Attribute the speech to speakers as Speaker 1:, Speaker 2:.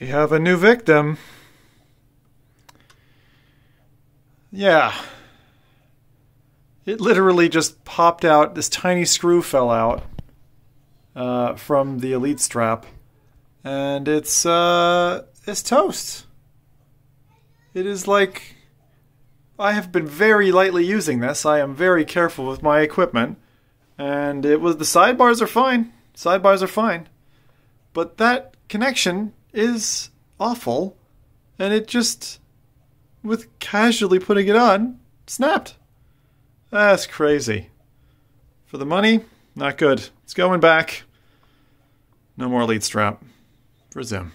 Speaker 1: We have a new victim. Yeah. It literally just popped out. This tiny screw fell out uh, from the elite strap, and it's uh, it's toast. It is like I have been very lightly using this. I am very careful with my equipment, and it was the sidebars are fine. Sidebars are fine, but that connection is awful, and it just with casually putting it on snapped. That's crazy. For the money, not good. It's going back. No more lead strap. Zoom.